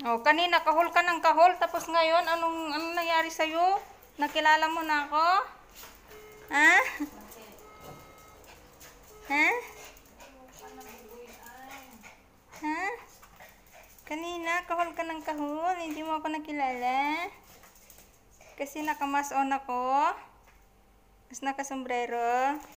Oh, kanina kahol ka ng kahol, tapos ngayon, anong, anong nangyari sa iyo? Nakilala mo na ako? Ha? Ha? Ha? Kanina, kahol ka ng kahol, hindi mo ako nakilala? Kasi nakamas on ako. Tapos nakasombrero.